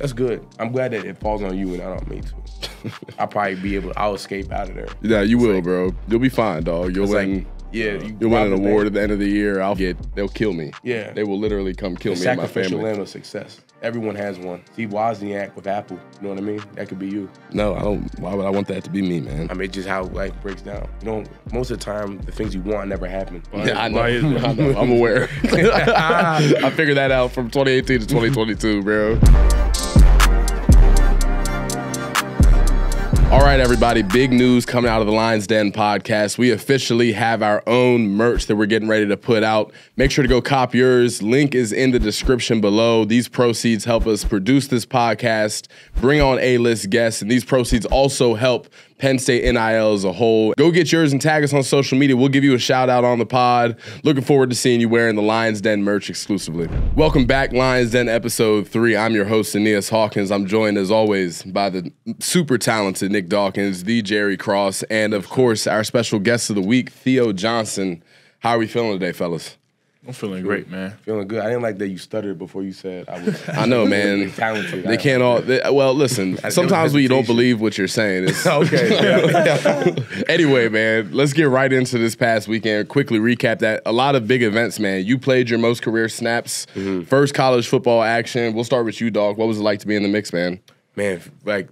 That's good. I'm glad that it falls on you and I don't on me too. I'll probably be able. I'll escape out of there. Yeah, you will, bro. You'll be fine, dog. You'll It's like, win. yeah, uh, you You'll win an award at the end of the year. I'll get. They'll kill me. Yeah. They will literally come kill The me and my sacrificial family. lamb of success. Everyone has one. Steve Wozniak with Apple. You know what I mean? That could be you. No, I don't. Why would I want that to be me, man? I mean, just how life breaks down. You know, most of the time, the things you want never happen. Yeah, I know. Why is that? I know. I'm aware. I figured that out from 2018 to 2022, bro. All right, everybody. Big news coming out of the Lions Den podcast. We officially have our own merch that we're getting ready to put out. Make sure to go cop yours. Link is in the description below. These proceeds help us produce this podcast, bring on A list guests, and these proceeds also help Penn State NIL as a whole. Go get yours and tag us on social media. We'll give you a shout out on the pod. Looking forward to seeing you wearing the Lions Den merch exclusively. Welcome back, Lions Den episode three. I'm your host, Aeneas Hawkins. I'm joined as always by the super talented Nick Dawkins, the Jerry Cross, and of course, our special guest of the week, Theo Johnson. How are we feeling today, fellas? I'm feeling great, man. Feeling good. I didn't like that you stuttered before you said I was. I know, man. talented. They can't all. They, well, listen. Sometimes when you don't believe what you're saying, it's okay. anyway, man, let's get right into this past weekend. Quickly recap that. A lot of big events, man. You played your most career snaps, Mm-hmm. first college football action. We'll start with you, dog. What was it like to be in the mix, man? man, like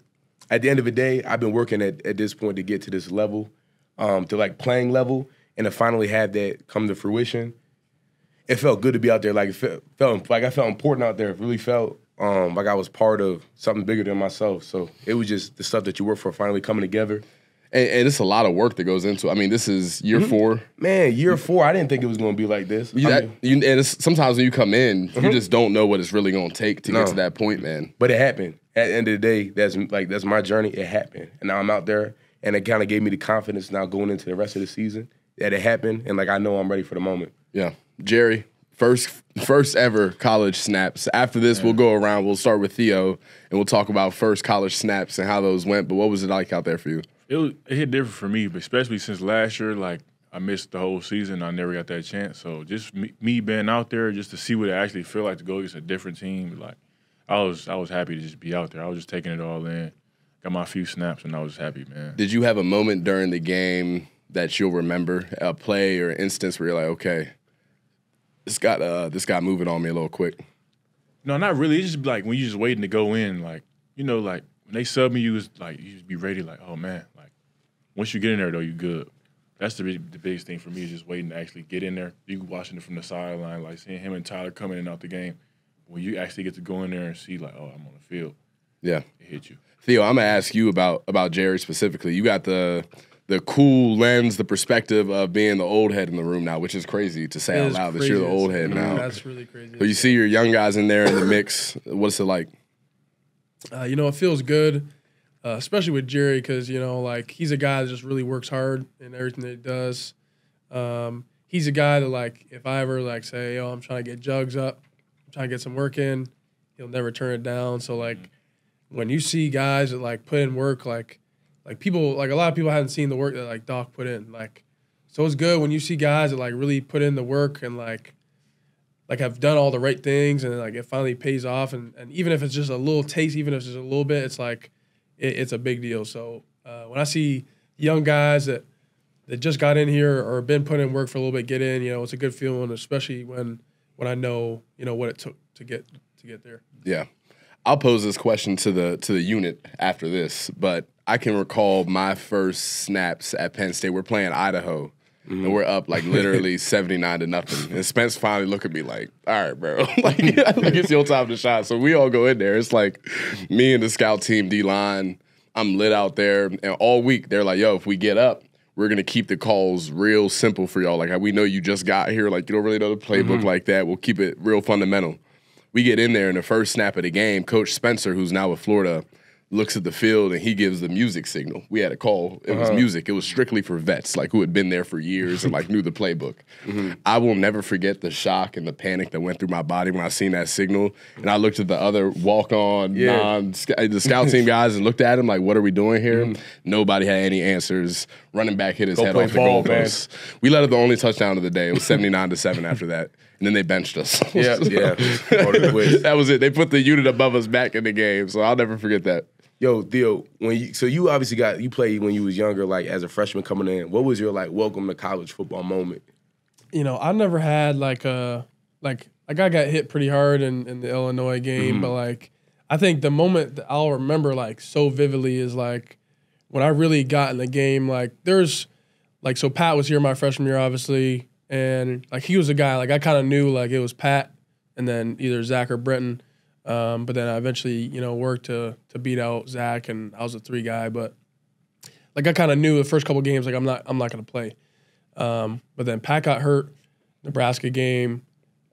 at the end of the day, I've been working at, at this point to get to this level, um, to like playing level, and to finally have that come to fruition. It felt good to be out there. Like it felt, felt like I felt important out there. It really felt um, like I was part of something bigger than myself. So it was just the stuff that you work for finally coming together. And, and it's a lot of work that goes into. it. I mean, this is year four. Man, year four, I didn't think it was going to be like this. You, I mean, you, and it's, sometimes when you come in, you just don't know what it's really going to take to No. get to that point, man. But it happened. At the end of the day, that's like that's my journey. It happened, and now I'm out there, and it kind of gave me the confidence now going into the rest of the season that it happened, and like I know I'm ready for the moment. Yeah, Jerry, first first ever college snaps. After this, we'll go around. We'll start with Theo, and we'll talk about first college snaps and how those went. But what was it like out there for you? It was, it hit different for me, but especially since last year, like I missed the whole season. I never got that chance. So just me, me being out there, just to see what it actually feel like to go against a different team, like I was I was happy to just be out there. I was just taking it all in. Got my few snaps, and I was happy, man. Did you have a moment during the game that you'll remember, a play or instance where you're like, okay, this got uh this got moving on me a little quick? No, not really. It's just like when you're just waiting to go in, like you know, like when they sub me, you was like you just be ready, like oh man, like once you get in there though, you good. That's the big- the biggest thing for me is just waiting to actually get in there. You watching it from the sideline, like seeing him and Tyler coming in and out the game. When you actually get to go in there and see, like, oh, I'm on the field, Yeah, it hit you. Theo, I'm gonna ask you about about Jerry specifically. You got the the cool lens, the perspective of being the old head in the room now, which is crazy to say out loud that you're the old head now. That's really crazy. But you see your young guys in there in the mix. What's it like? Uh, you know, it feels good, uh, especially with Jerry, because you know, like he's a guy that just really works hard in everything that he does. Um, he's a guy that, like, if I ever like say, "Oh, I'm trying to get jugs up, I'm trying to get some work in," he'll never turn it down. So, like, when you see guys that like put in work, like, like people, like a lot of people hadn't seen the work that like Doc put in, like. So it's good when you see guys that like really put in the work and like like have done all the right things and like it finally pays off and, and even if it's just a little taste even if it's just a little bit it's like it, it's a big deal so uh, when i see young guys that that just got in here or been put in work for a little bit get in you know it's a good feeling especially when when i know you know what it took to get to get there Yeah. I'll pose this question to the to the unit after this, but I can recall my first snaps at Penn State. We're playing Idaho. And we're up like mm-hmm. literally 79 to nothing. And Spence finally look at me like, all right, bro. like, mm-hmm. like it's your time to shine. So we all go in there. It's like me and the scout team, D line. I'm lit out there. And all week they're like, yo, if we get up, we're gonna keep the calls real simple for y'all. Like we know you just got here, like you don't really know the playbook mm-hmm. like that. We'll keep it real fundamental. We get in there in the first snap of the game. Coach Spencer, who's now with Florida, looks at the field and he gives the music signal. We had a call. It was music. It was strictly for vets, like who had been there for years and like knew the playbook. I will never forget the shock and the panic that went through my body when I seen that signal. And I looked at the other walk on Yeah. non uh, the scout team guys and looked at him like, what are we doing here? Nobody had any answers. running back hit his Go head off the ball, goalpost. We let up the only touchdown of the day. It was seventy nine to seven after that, and then they benched us. Yeah, yeah. That was it. They put the unit above us back in the game, so I'll never forget that. Yo, Theo, when you so you obviously got you played when you was younger, like as a freshman coming in. What was your like welcome to college football moment? you know, I never had like a like like I got hit pretty hard in, in the Illinois game, mm-hmm. but like I think the moment that I'll remember like so vividly is like when I really got in the game. Like there's like so Pat was here my freshman year, obviously, and like he was a guy like I kind of knew like it was Pat and then either Zach or Brenton. Um, but then I eventually, you know, worked to to beat out Zach, and I was a three guy. But like I kind of knew the first couple games, like I'm not I'm not gonna play. Um, but then Pat got hurt, Nebraska game,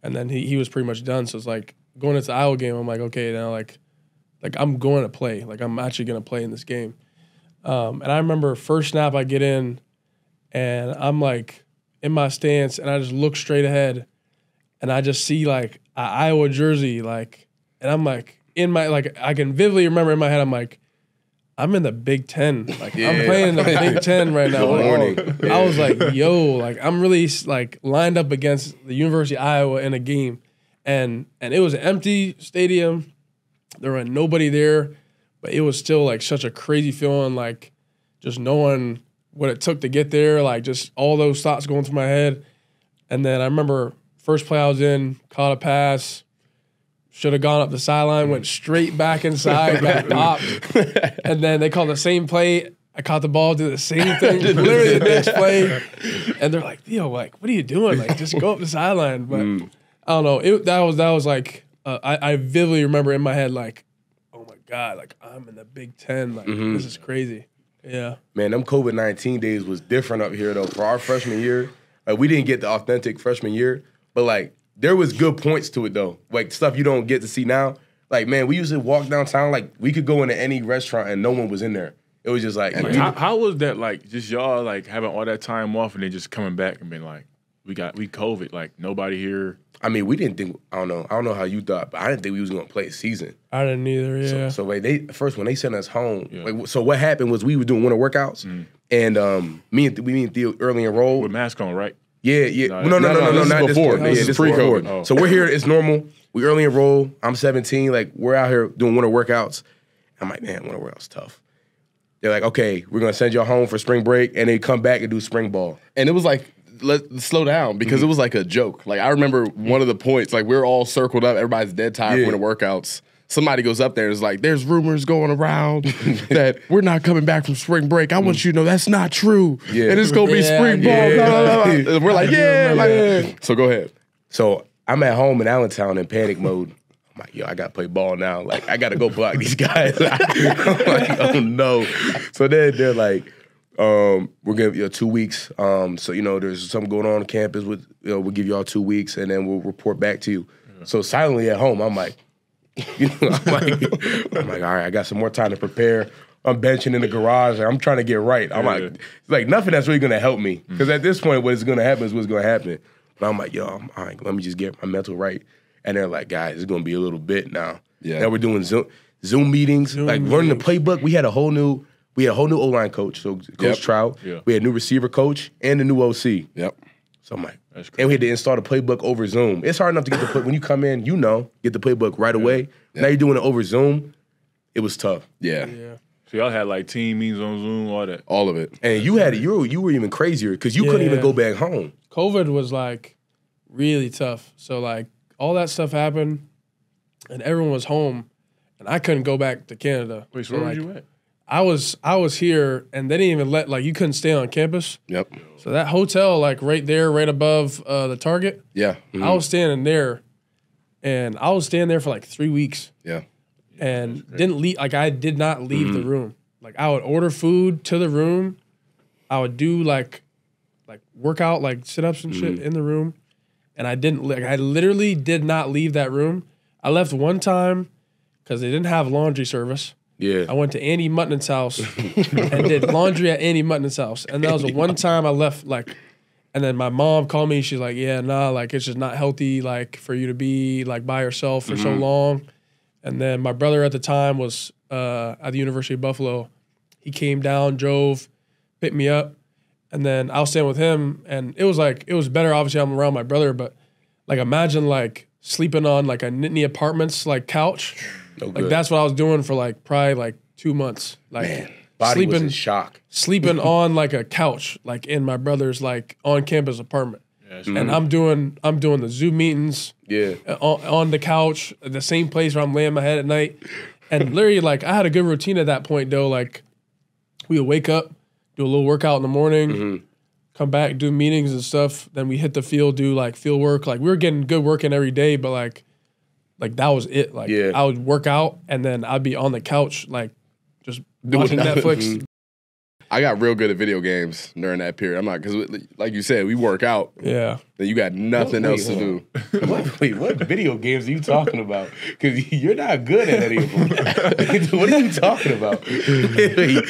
and then he, he was pretty much done. So it's like going into the Iowa game, I'm like, okay, now like like I'm going to play. Like I'm actually gonna play in this game. Um, and I remember first snap I get in, and I'm like in my stance, and I just look straight ahead, and I just see like a Iowa jersey, like, and I'm like in my like I can vividly remember in my head, I'm like. I'm in the Big Ten. Like I'm playing in the Big Ten right now. Like, morning. I was like, yo, like I'm really like lined up against the University of Iowa in a game, and and it was an empty stadium. There was nobody there, but it was still like such a crazy feeling, like just knowing what it took to get there, like just all those thoughts going through my head. And then I remember first play I was in, caught a pass, should have gone up the sideline, went straight back inside, got popped. And then they called the same play. I caught the ball, did the same thing, literally the next play. And they're like, Theo, like, what are you doing? Like, just go up the sideline. But I don't know. It that was that was like uh, I, I vividly remember in my head, like, oh my God, like I'm in the Big Ten. Like, this is crazy. Yeah. Man, them COVID nineteen days was different up here though. For our freshman year, like we didn't get the authentic freshman year, but like there was good points to it though. Like stuff you don't get to see now. Like man, we used to walk downtown. Like we could go into any restaurant and no one was in there. It was just like, Like, how, how was that like just y'all like having all that time off and then just coming back and being like, we got we COVID, like nobody here. I mean, we didn't think. I don't know. I don't know how you thought, but I didn't think we was gonna play a season. I didn't either. Yeah. So like they first when they sent us home, Yeah. like so what happened was we were doing winter workouts, and um me and we me and Theo early enrolled. With mask on, right? Yeah, yeah. No, No, no, no, no, no, this not this before. This yeah, is pre-COVID. Oh. So we're here. It's normal. We early enroll. I'm 17. Like we're out here doing winter workouts. I'm like, man, winter workouts tough. They're like, okay, we're gonna send y'all home for spring break, and they come back and do spring ball. And it was like, let slow down because Mm-hmm. it was like a joke. Like I remember one of the points, like we are all circled up, everybody's dead tired Yeah. the workouts. Somebody goes up there and is like, "There's rumors going around that we're not coming back from spring break. I want you to know that's not true. Yeah. And it's gonna be Yeah, spring ball." yeah. blah, blah, blah, blah. We're like, do "Yeah." remember Like, so go ahead. So I'm at home in Allentown in panic mode. I'm like, yo, I gotta play ball now. Like, I gotta go block these guys. I'm like, oh no. So then they're like, um, we're gonna give you two weeks. Um, so you know, there's something going on on campus with you know, we'll give y'all two weeks and then we'll report back to you. So silently at home, I'm like, you know, I'm like, I'm like, all right, I got some more time to prepare. I'm benching in the garage. and I'm trying to get right. I'm Yeah. like, it's like nothing that's really gonna help me mm. because at this point, what's gonna happen is what's gonna happen. But I'm like, yo, I'm, all right, let me just get my mental right. And they're like, guys, it's gonna be a little bit now. Yeah. Now we're doing Zoom Zoom meetings, like learning the playbook. We had a whole new, we had a whole new O line coach, so Coach Yep. Trout. Yeah. We had a new receiver coach and a new OC. Yep. So I'm like, That's and we had to install the playbook over Zoom. It's hard enough to get the play when you come in, you know, get the playbook right away. Now you're doing it over Zoom. It was tough. Yeah. yeah. So y'all had like team meetings on Zoom, all that. All of it. And you had it, you were, you were even crazier because you couldn't even go back home. COVID was like really tough. So like all that stuff happened, and everyone was home, and I couldn't go back to Canada. Wait, so So, where like, was you at? I was I was here, and they didn't even let like you couldn't stay on campus. Yep. So that hotel, like right there, right above uh, the Target, Yeah. I was standing there, and I was standing there for like three weeks, Yeah. and didn't leave. Like I did not leave the room. Like I would order food to the room, I would do like like workout like sit ups and shit in the room, and I didn't like I literally did not leave that room. I left one time because they didn't have laundry service. Yeah. I went to Andy Mutton's house and did laundry at Andy Mutton's house. And that was the one time I left like and then my mom called me, she's like, Yeah, nah, like it's just not healthy like for you to be like by yourself for so long. And then my brother at the time was uh, at the University of Buffalo. He came down, drove, picked me up, and then I was staying with him, and it was like it was better. Obviously, I'm around my brother, but like imagine like sleeping on like a Nittany Apartments like couch. No Like that's what I was doing for like probably like two months. Like Body was sleeping in shock. sleeping on like a couch, like in my brother's like on campus apartment. Yeah, it's And I'm doing I'm doing the Zoom meetings Yeah. on, on the couch, the same place where I'm laying my head at night. And literally, like I had a good routine at that point, though. Like we would wake up, do a little workout in the morning, Mm-hmm. come back, do meetings and stuff. Then we hit the field, do like field work. Like we were getting good work in every day, but like like that was it. Like Yeah. I would work out and then I'd be on the couch, like just Doing watching nothing. Netflix. Mm-hmm. I got real good at video games during that period. I'm not because, like you said, we work out. Yeah. Then you got nothing Wait, else to do. what, wait, what video games are you talking about? Because you're not good at any of them. what are you talking about?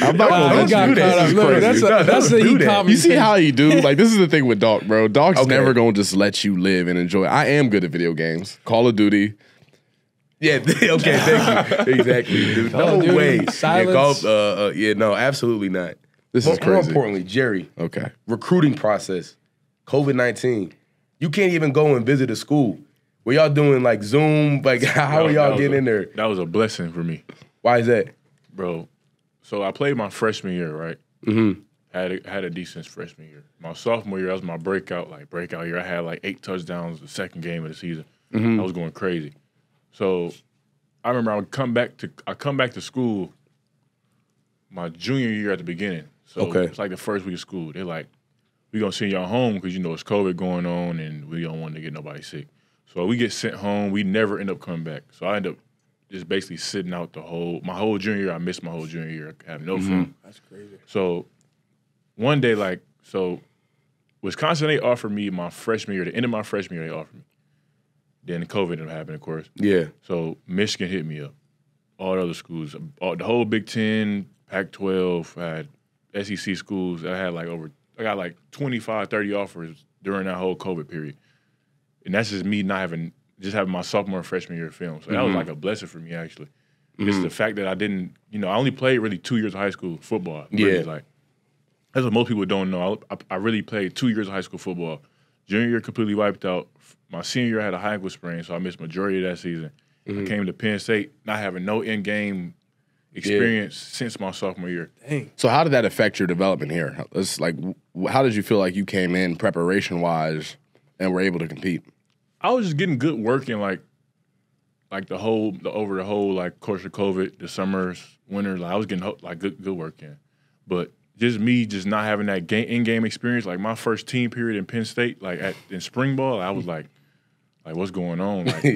I'm not Wow, gonna he got do this. caught up. This is Look, that's crazy. a, that's the do heat that. You see how he do? Like this is the thing with Doc, bro. Doc's Okay. never gonna just let you live and enjoy. I am good at video games. Call of Duty. Yeah, okay, thank you. Exactly. Dude. No Duty, way. Yeah, silence. uh, uh, yeah, no, absolutely not. This More, is more crazy. importantly, Jerry, Okay. recruiting process, COVID 19. You can't even go and visit a school. Were y'all doing like Zoom? Like, how are y'all getting a- in there? That was a blessing for me, Why is that? bro. So I played my freshman year, right? Mm-hmm. Had a, had a decent freshman year. My sophomore year, that was my breakout, like breakout year. I had like eight touchdowns the second game of the season. I was going crazy. So I remember I would come back to I come back to school my junior year at the beginning. So Okay. it's like the first week of school. They're like, we gonna send y'all home because you know it's COVID going on and we don't want to get nobody sick. So we get sent home. We never end up coming back. So I end up just basically sitting out the whole my whole junior year. I missed my whole junior year. I have no mm-hmm. film. That's crazy. So one day, like, so Wisconsin, they offered me my freshman year, the end of my freshman year, they offered me. Then the COVID happening, of course. Yeah. So Michigan hit me up. All the other schools, all, the whole Big Ten, Pac 12, I had SEC schools. I had like over, I got like 25, 30 offers during that whole COVID period. And that's just me not having, just having my sophomore and freshman year film. So that was mm-hmm. like a blessing for me, actually. Mm-hmm. It's the fact that I didn't, you know, I only played really two years of high school football. Really, Yeah. Like, that's what most people don't know. I, I, I really played two years of high school football. Junior year completely wiped out. My senior year I had a high ankle sprain, so I missed majority of that season. I mm-hmm. came to Penn State not having no in game experience since my sophomore year. Dang. So how did that affect your development here? Let's like, how did you feel like you came in preparation wise and were able to compete? I was just getting good work in like like the whole the over the whole like course of COVID, the summers, winters. Like I was getting like good good work in, but just me just not having that game in game experience. Like my first team period in Penn State, like at in spring ball, I was like, like what's going on? Like, Yeah.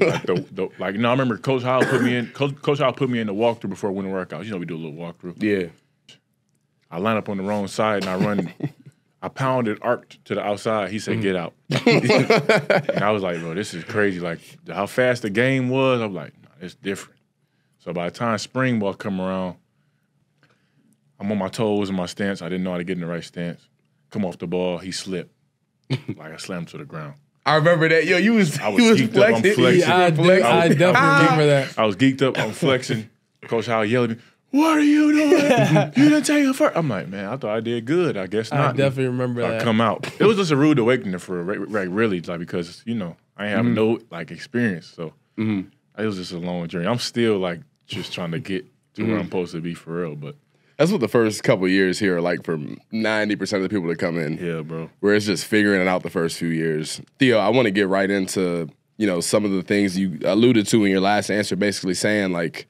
like the, the like no, I remember Coach Howle put me in. Coach, Coach Howle put me in the walkthrough before winter workouts. You know we do a little walkthrough. yeah. I line up on the wrong side and I run. I pounded arc to the outside. He said, mm-hmm. "Get out." and I was like, "Bro, this is crazy." Like how fast the game was. I'm like, nah, "It's different." So by the time spring ball come around, I'm on my toes in my stance. I didn't know how to get in the right stance. Come off the ball, he slipped. like I slammed to the ground. I remember that. Yo, you was, I was you was geeked up, I'm flexing. flexing. Yeah, I, You do, were I flexing. definitely remember that. I was geeked up. I'm flexing. Coach Howle yelled at me. What are you doing? you didn't take it first. I'm like, man, I thought I did good. I guess not." I definitely remember I that. come out. It was just a rude awakening for like really like because you know I ain't have mm-hmm. no like experience, so mm-hmm. it was just a long journey. I'm still like just trying to get to where mm-hmm. I'm supposed to be for real, but That's what the first couple years here are like for ninety percent of the people that come in. yeah, bro. where it's just figuring it out the first few years. Theo, I want to get right into you know some of the things you alluded to in your last answer, basically saying like,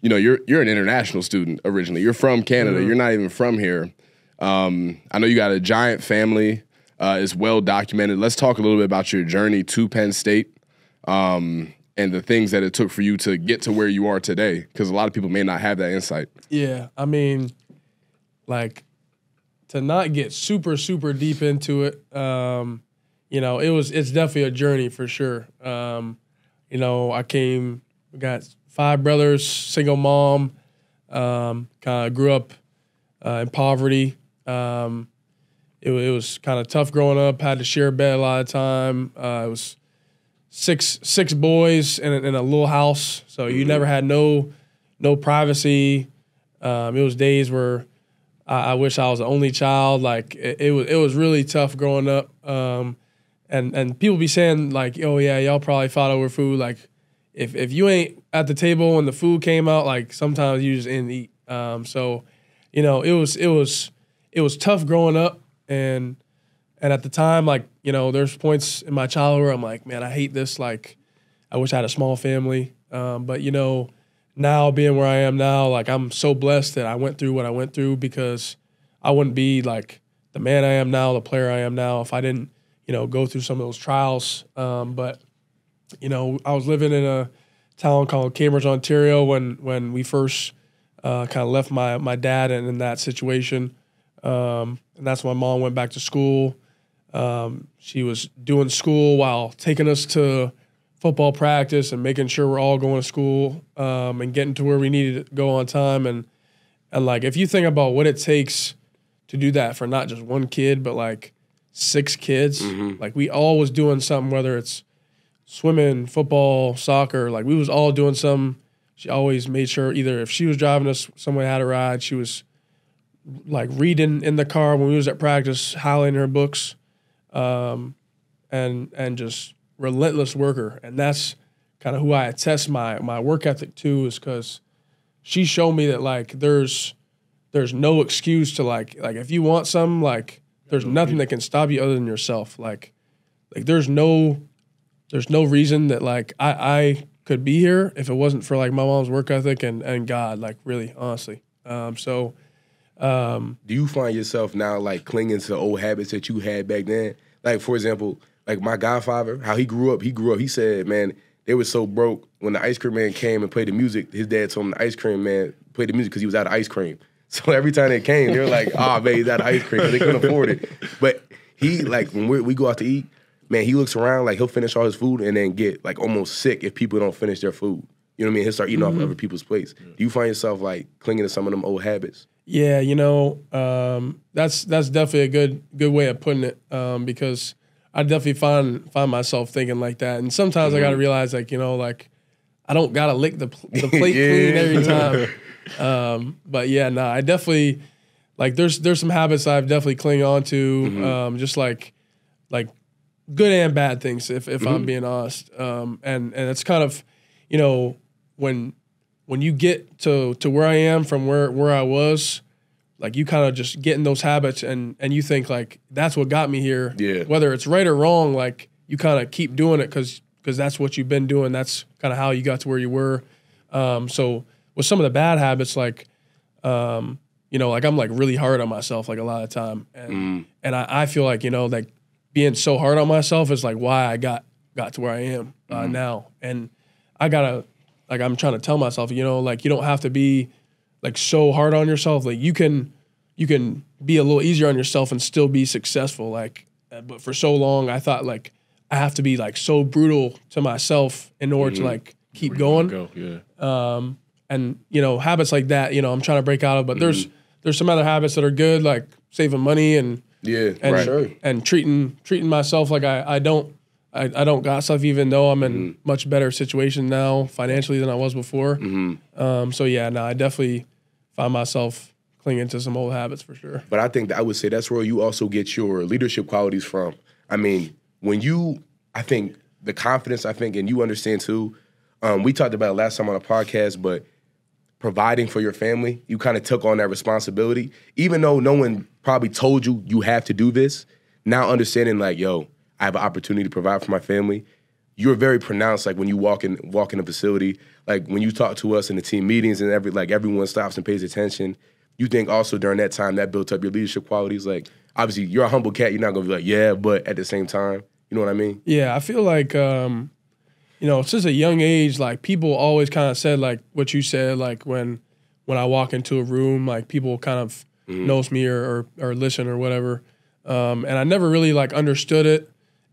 you know, you're you're an international student originally. You're from Canada. You're not even from here. Um, I know you got a giant family. Uh, it's well documented. Let's talk a little bit about your journey to Penn State. Um, and the things that it took for you to get to where you are today, because a lot of people may not have that insight. Yeah, I mean, like to not get super super deep into it. Um, you know, it was it's definitely a journey for sure. Um, you know, I came, got five brothers, single mom. Um, kind of grew up uh, in poverty. Um, it, it was kind of tough growing up. Had to share a bed a lot of time. Uh, it was six six boys in a, in a little house, so you never had no no privacy. Um, it was days where I, I wish I was the only child. Like it, it was it was really tough growing up. Um, and and people be saying like, oh yeah, y'all probably fought over food. Like if if you ain't at the table when the food came out, like sometimes you just didn't eat. Um, so you know it was it was it was tough growing up and and at the time like you know there's points in my childhood where I'm like man I hate this like I wish I had a small family. Um, but you know now being where I am now like I'm so blessed that I went through what I went through because I wouldn't be like the man I am now the player I am now if I didn't you know go through some of those trials. Um, but you know I was living in a town called Cambridge Ontario when when we first uh, kind of left my my dad in, in that situation. Um, and that's when my mom went back to school. Um, she was doing school while taking us to football practice and making sure we're all going to school um, and getting to where we needed to go on time. And and like if you think about what it takes to do that for not just one kid but like six kids, like we all was doing something whether it's swimming, football, soccer, like we was all doing something. She always made sure either if she was driving us, someone had a ride. She was like reading in the car when we was at practice, highlighting her books, um, and and just relentless worker. And that's kind of who I attest my my work ethic to is because she showed me that like there's there's no excuse to like like if you want something like there's nothing that can stop you other than yourself. Like like there's no there's no reason that like I I could be here if it wasn't for like my mom's work ethic and and God. Like really honestly. Um, so. Um, do you find yourself now like clinging to old habits that you had back then? Like for example, like my godfather, how he grew up. He grew up. He said, man, they were so broke when the ice cream man came and played the music. His dad told him the ice cream man played the music because he was out of ice cream. So every time they came, they were like, "Oh man, he's out of ice cream," they couldn't afford it. But he like when we we go out to eat, man, he looks around like he'll finish all his food and then get like almost sick if people don't finish their food. You know what I mean? He'll start eating off other people's plates. Do you find yourself like clinging to some of them old habits? Yeah, you know, um, that's that's definitely a good good way of putting it um, because I definitely find find myself thinking like that, and sometimes I got to realize like you know like I don't gotta lick the pl- the plate Yeah. clean every time. Um, but yeah, no, I definitely like there's there's some habits I've definitely cling on to, um, just like like good and bad things if if I'm being honest. Um, and and it's kind of you know when when you get to to where I am from where where I was, like you kind of just get in those habits and and you think like that's what got me here. Yeah. Whether it's right or wrong, like you kind of keep doing it because because that's what you've been doing. That's kind of how you got to where you were. Um, so with some of the bad habits, like um, you know, like I'm like really hard on myself like a lot of time, and and I, I feel like you know like being so hard on myself is like why I got got to where I am uh, now, and I gotta like I'm trying to tell myself, you know, like you don't have to be like so hard on yourself. Like you can you can be a little easier on yourself and still be successful. Like, uh, but for so long I thought like I have to be like so brutal to myself in order to like keep going Go, yeah. Um, and you know habits like that you know i'm trying to break out of but there's there's some other habits that are good like saving money and Yeah, and sure. and treating treating myself like i i don't I, I don't got stuff even though i'm in much better situation now financially than i was before um so yeah no i definitely find myself clinging to some old habits for sure But I think that I would say that's where you also get your leadership qualities from. I mean, when you, I think the confidence, I think, and you understand too. Um, we talked about it last time on a podcast, but providing for your family, you kind of took on that responsibility, even though no one probably told you you have to do this. Now understanding, like, yo, I have an opportunity to provide for my family. You're very pronounced, like when you walk in walk in a facility, like when you talk to us in the team meetings, and every like everyone stops and pays attention. You think also during that time that built up your leadership qualities. Like obviously you're a humble cat. You're not gonna be like yeah, but at the same time, you know what I mean? Yeah, I feel like um, you know, since a young age, like people always kind of said like what you said, like when when I walk into a room, like people kind of knows me or, or or listen or whatever. Um, and I never really like understood it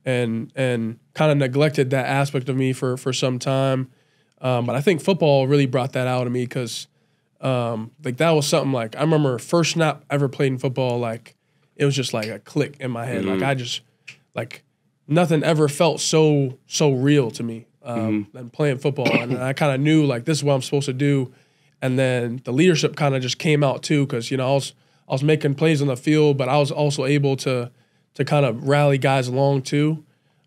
and and kind of neglected that aspect of me for for some time. Um, but I think football really brought that out of me because um, like that was something like I remember first snap I ever played in football, like it was just like a click in my head. Like I just like nothing ever felt so so real to me um, than playing football, and I kind of knew like this is what I'm supposed to do. And then the leadership kind of just came out too, because you know I was I was making plays on the field, but I was also able to to kind of rally guys along too.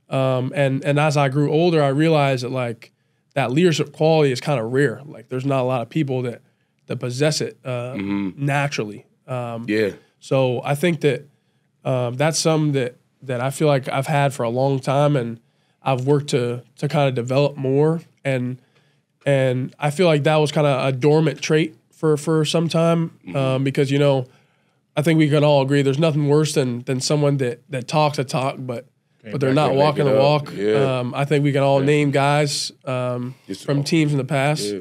Um, and and as I grew older, I realized that like that leadership quality is kind of rare. Like there's not a lot of people that that possess it uh, naturally. Um, Yeah. so I think that um, that's something that that I feel like I've had for a long time, and I've worked to to kind of develop more. And and I feel like that was kind of a dormant trait for for some time um, because you know I think we can all agree there's nothing worse than than someone that that talks a talk but but they're not walking a walk. Yeah. Um, I think we can all name guys um, from teams in the past. Yeah.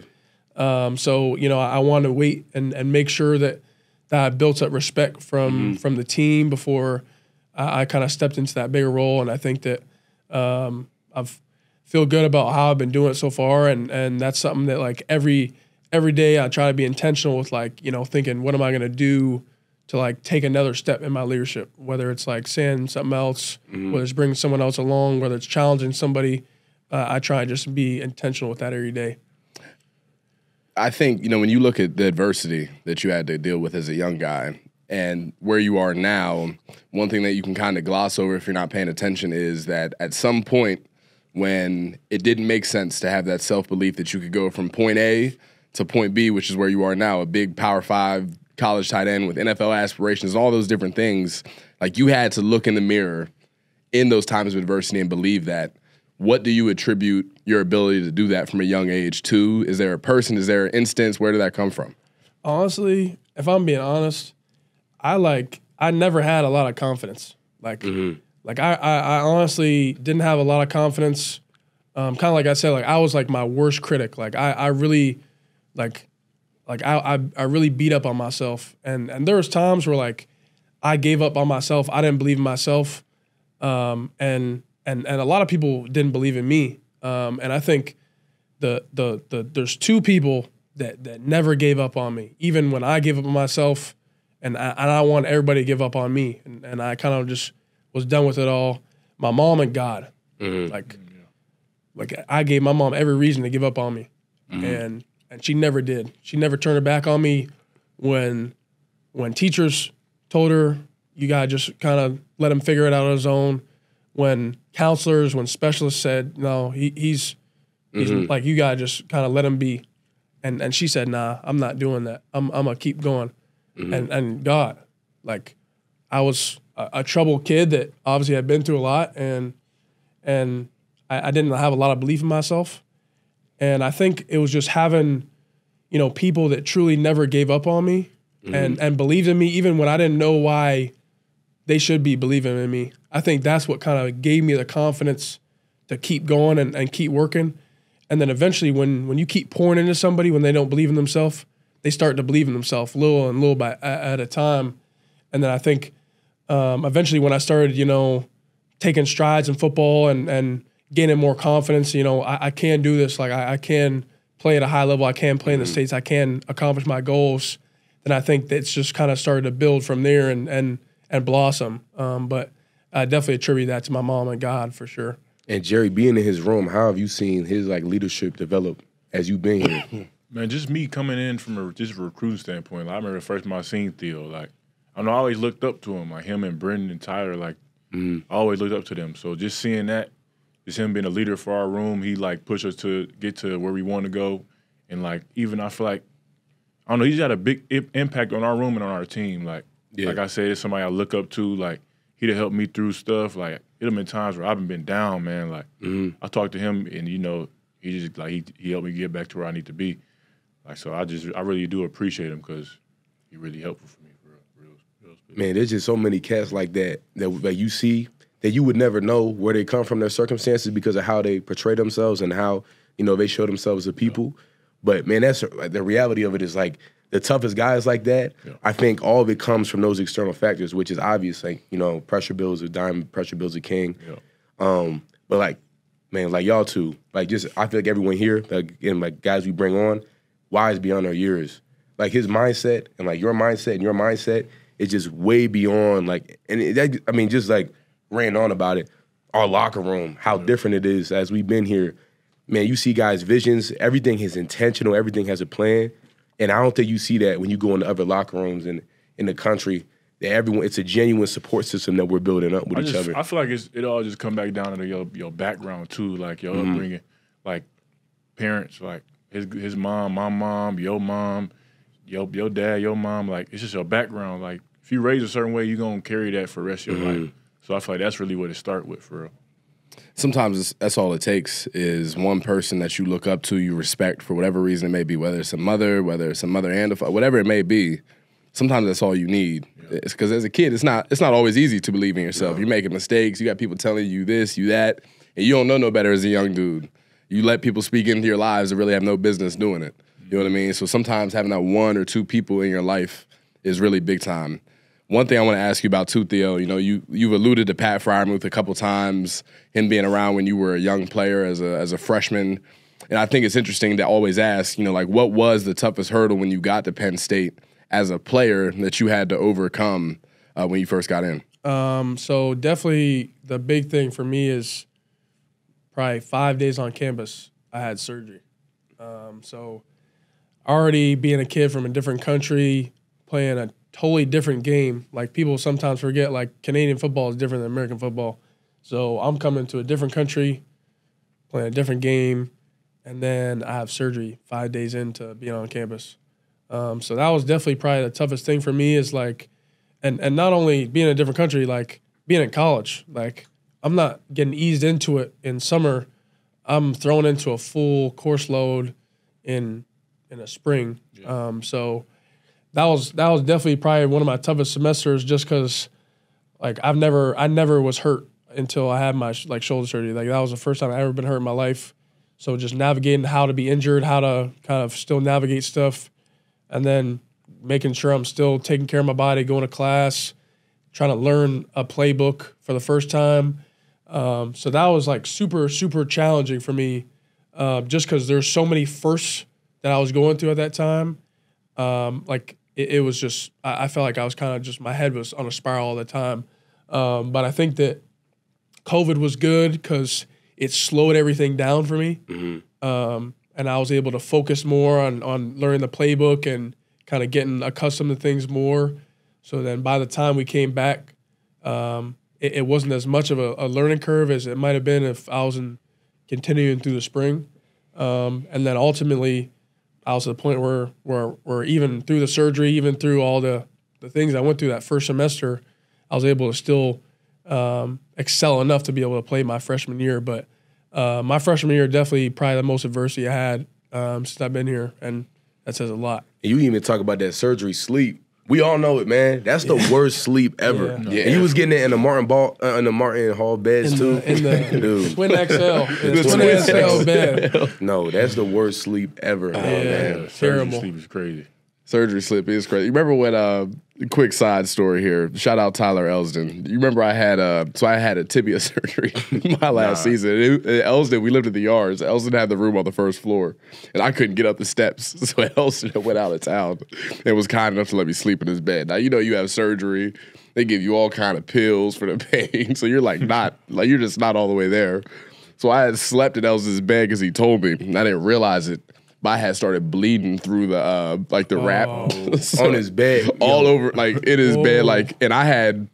Um, so you know, I want to wait and, and make sure that that I built up respect from Mm-hmm. from the team before I, I kind of stepped into that bigger role. And I think that um, I've feel good about how I've been doing it so far, and and that's something that like every every day I try to be intentional with like you know thinking what am I going to do to like take another step in my leadership, whether it's like saying something else, whether it's bringing someone else along, whether it's challenging somebody. Uh, I try and just be intentional with that every day. I think you know when you look at the adversity that you had to deal with as a young guy and where you are now, one thing that you can kind of gloss over if you're not paying attention is that at some point when it didn't make sense to have that self belief that you could go from point A to point B, which is where you are now, a big Power Five college tight end with NFL aspirations, all those different things. Like you had to look in the mirror in those times of adversity and believe that. What do you attribute your ability to do that from a young age to? Is there a person? Is there an instance? Where did that come from? honestly, if I'm being honest, I like I never had a lot of confidence. Like like I, I I honestly didn't have a lot of confidence. Um, kind of like I said, like I was like my worst critic. Like I I really like like I, I I really beat up on myself. And and there was times where like I gave up on myself. I didn't believe in myself. Um, and and and a lot of people didn't believe in me. Um, and I think the the the there's two people that that never gave up on me, even when I gave up on myself, and I, and I want everybody to give up on me, and, and I kind of just was done with it all. My mom and God, like, like I gave my mom every reason to give up on me, and and she never did. She never turned her back on me when when teachers told her you gotta just kind of let him figure it out on his own. When counselors, when specialists said no, he, he's he's mm-hmm. like you gotta just kind of let him be, and and she said nah, I'm not doing that. I'm I'm gonna keep going, mm-hmm. and and God, like I was a, a troubled kid that obviously had been through a lot, and and I, I didn't have a lot of belief in myself, and I think it was just having, you know, people that truly never gave up on me, and and believed in me even when I didn't know why they should be believing in me. I think that's what kind of gave me the confidence to keep going and, and keep working. And then eventually when when you keep pouring into somebody when they don't believe in themselves, they start to believe in themselves little and little by at, at a time. And then I think um, eventually when I started, you know, taking strides in football and and gaining more confidence, you know, I, I can do this. Like I, I can play at a high level. I can play in the states. I can accomplish my goals. Then I think it's just kind of started to build from there and and and blossom. Um, but I definitely attribute that to my mom and God for sure. And Jerry, being in his room, how have you seen his like leadership develop as you've been here? Man, just me coming in from a just a recruiting standpoint. Like, I remember the first time I seen Theo. Like, I know I always looked up to him, like him and Brenton and Tyler. Like, I always looked up to them. So just seeing that, just him being a leader for our room, he like pushed us to get to where we want to go, and like even I feel like I don't know, he's had a big impact on our room and on our team. Like, Yeah. like I said, it's somebody I look up to. Like, he'd have helped me through stuff. Like, it'd have been times where I've been down, man. Like, mm-hmm. I talked to him, and you know, he just like he he helped me get back to where I need to be. Like, so I just I really do appreciate him because he really helpful for me. For real, real, real. Man, there's just so many cats like that that like you see that you would never know where they come from, their circumstances because of how they portray themselves and how you know they show themselves to people. But man, that's like, the reality of it is like the toughest guys like that. I think all of it comes from those external factors, which is obvious. Like you know, pressure builds a dime, pressure builds a king. Yeah. Um, but like, man, like y'all two, like just I feel like everyone here, like and like guys we bring on, wise beyond our years. Like his mindset and like your mindset and your mindset is just way beyond like, and that, I mean, just like ran on about it. Our locker room, how different it is as we've been here. Man, you see guys' visions. Everything is intentional. Everything has a plan, and I don't think you see that when you go into other locker rooms and in the country that everyone it's a genuine support system that we're building up with I each just other. I feel like it's it all just come back down to your your background too, like your mm-hmm. upbringing, like parents, like his his mom, my mom, your mom, your your dad, your mom. Like it's just your background. Like if you raise a certain way, you're gonna carry that for the rest of your mm-hmm. life. So I feel like that's really what it start with for real. sometimes it's, that's all it takes is one person that you look up to, you respect for whatever reason it may be, whether it's a mother, whether it's a mother and a fa- whatever it may be. Sometimes that's all you need. It's because as a kid, it's not it's not always easy to believe in yourself. You're making mistakes. You got people telling you this, you that, and you don't know no better as a young dude. You let people speak into your lives that really have no business doing it. You know what I mean? So sometimes having that one or two people in your life is really big time. One thing I want to ask you about too, Theo. You know, you you've alluded to Pat Freiermuth a couple times, him being around when you were a young player as a as a freshman, and I think it's interesting to always ask, you know, like what was the toughest hurdle when you got to Penn State as a player that you had to overcome uh, when you first got in? Um, so definitely the big thing for me is probably five days on campus. I had surgery. Um, so already being a kid from a different country, playing a totally different game. Like people sometimes forget, like Canadian football is different than American football. So I'm coming to a different country, playing a different game, and then I have surgery five days into being on campus. Um, so that was definitely probably the toughest thing for me is like, and and not only being in a different country, like being in college, like I'm not getting eased into it in summer. I'm thrown into a full course load in in a spring. Um, so that was that was definitely probably one of my toughest semesters, just because like I've never I never was hurt until I had my like shoulder surgery. Like that was the first time I ever been hurt in my life. So just navigating how to be injured, how to kind of still navigate stuff, and then making sure I'm still taking care of my body, going to class, trying to learn a playbook for the first time. Um, so that was like super, super challenging for me, uh, just because there's so many firsts that I was going through at that time. Um, like it, it was just, I, I felt like I was kind of just my head was on a spiral all the time. Um, but I think that COVID was good because it slowed everything down for me, um, and I was able to focus more on on learning the playbook and kind of getting accustomed to things more. So then, by the time we came back, um, it, it wasn't as much of a, a learning curve as it might have been if I was in continuing through the spring. Um, and then ultimately, I was at the point where where where even through the surgery, even through all the the things I went through that first semester, I was able to still um, excel enough to be able to play my freshman year. But uh, my freshman year definitely probably the most adversity I had um, since I've been here, and that says a lot. You even talk about that surgery sleep. We all know it, man. That's the worst sleep ever. Yeah. Yeah. And you was getting it in the Martin Ball, uh, in the Martin Hall beds In too. the, in the Dude, twin XL, in the The twin twin XL bed. no, that's the worst sleep ever. man. Yeah. terrible. sleep is crazy. Surgery slip is crazy. You remember when? Uh, quick side story here. Shout out Tyler Elsdon. You remember I had uh, so I had a tibia surgery my last season. It, it- Elsdon, we lived in the yards. Elsdon had the room on the first floor, and I couldn't get up the steps. So Elsden went out of town and was kind enough to let me sleep in his bed. Now you know you have surgery. They give you all kind of pills for the pain, so you're like not like you're just not all the way there. So I had slept in Elsdon's bed because he told me, and I didn't realize it. But I had started bleeding through the uh, like the wrap So- On his bed. all yo. over like in his Whoa. bed like and I had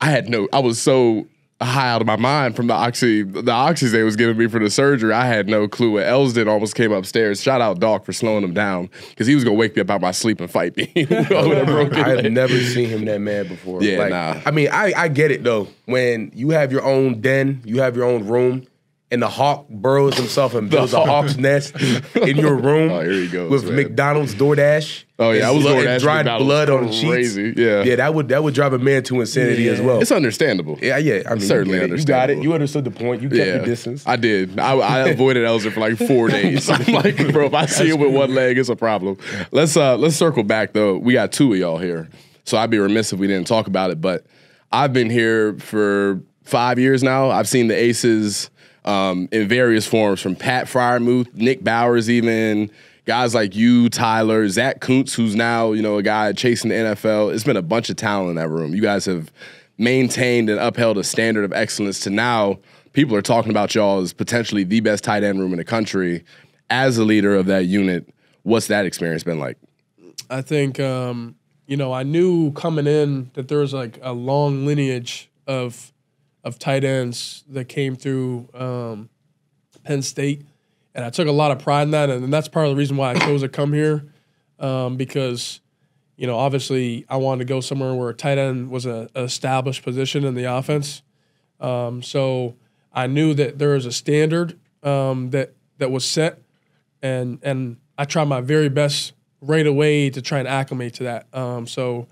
I had no I was so high out of my mind from the oxy the oxy they was giving me for the surgery. I had no clue. And Elsdon almost came upstairs. Shout out Doc for slowing him down because he was gonna wake me up out my sleep and fight me. I would have broken I have never seen him that mad before. Yeah, like, nah. I mean, I, I get it though. When you have your own den, you have your own room, and the hawk burrows himself and builds a hawk's nest in your room Oh, here he goes, with man. McDonald's DoorDash. Oh, yeah, I was DoorDashing and dried McDonald's. blood on Crazy, sheets. yeah. yeah, that would that would drive a man to insanity as well. It's understandable. yeah, yeah. I mean, Certainly you, it. you got it. You understood the point. You kept your distance. I did. I, I avoided Elzer for like four days. I'm like, bro, if I see him with one leg, it's a problem. Let's uh let's circle back though. We got two of y'all here, so I'd be remiss if we didn't talk about it. But I've been here for five years now. I've seen the Aces um, in various forms, from Pat Freiermuth, Nick Bowers, even guys like you, Tyler, Zach Kuntz, who's now you know a guy chasing the NFL. It's been a bunch of talent in that room. You guys have maintained and upheld a standard of excellence to now people are talking about y'all as potentially the best tight end room in the country. As a leader of that unit, what's that experience been like? I think um, you know, I knew coming in that there was like a long lineage of of tight ends that came through um, Penn State, and I took a lot of pride in that, and that's part of the reason why I chose to come here um, because you know obviously I wanted to go somewhere where tight end was a, a established position in the offense. Um, so I knew that there was a standard um, that that was set, and and I tried my very best right away to try and acclimate to that. Um, so,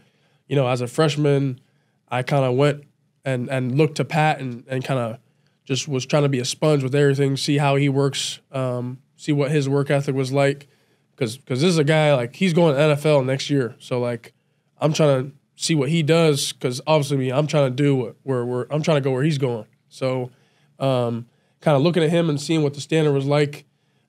you know, as a freshman, I kind of went and and looked to Pat and and kind of just was trying to be a sponge with everything, see how he works, um, see what his work ethic was like, because because this is a guy like he's going to NFL next year, so like I'm trying to see what he does because obviously I'm trying to do what where where I'm trying to go where he's going. So, um, kind of looking at him and seeing what the standard was like.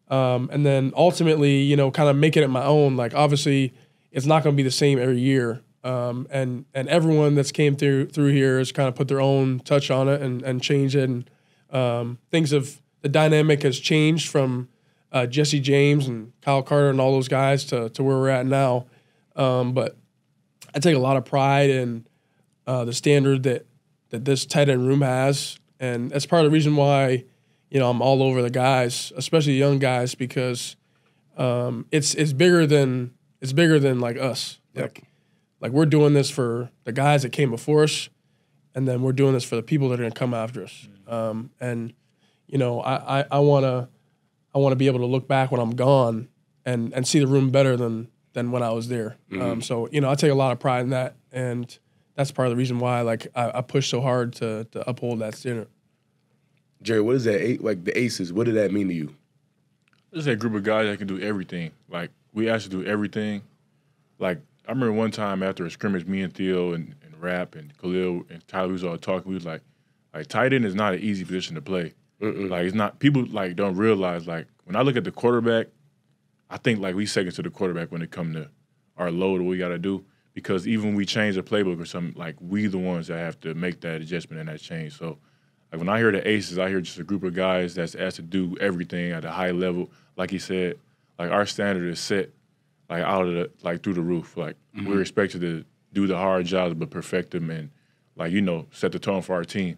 Um, and then ultimately, you know, kind of making it my own. Like obviously, it's not going to be the same every year. Um, and and everyone that's came through through here has kind of put their own touch on it and and changed it. And um, things have the dynamic has changed from uh, Jesse James and Kyle Carter and all those guys to to where we're at now. Um, but I take a lot of pride in uh, the standard that that this tight end room has, and that's part of the reason why you know, I'm all over the guys, especially young guys, because um, it's it's bigger than it's bigger than like us. Like like we're doing this for the guys that came before us, and then we're doing this for the people that are gonna come after us. Um, and you know, I I, I wanna I wanna be able to look back when I'm gone and and see the room better than than when I was there. Um, so you know, I take a lot of pride in that, and that's part of the reason why like I, I push so hard to to uphold that standard. Jerry, what is that? Eight, like the Aces. What did that mean to you? Just a group of guys that can do everything. Like we actually do everything. Like I remember one time after a scrimmage, me and Theo and, and Rap and Khalil and Tyler was all talking. We was like, like tight end is not an easy position to play. Like it's not. People like don't realize like when I look at the quarterback, I think like we second to the quarterback when it come to our load what we got to do. Because even when we change the playbook or something, like we the ones that have to make that adjustment and that change. So like when I hear the aces, I hear just a group of guys that's asked to do everything at a high level. Like he said, like our standard is set like out of the like through the roof. Like we're expected to do the hard jobs but perfect them and like you know set the tone for our team.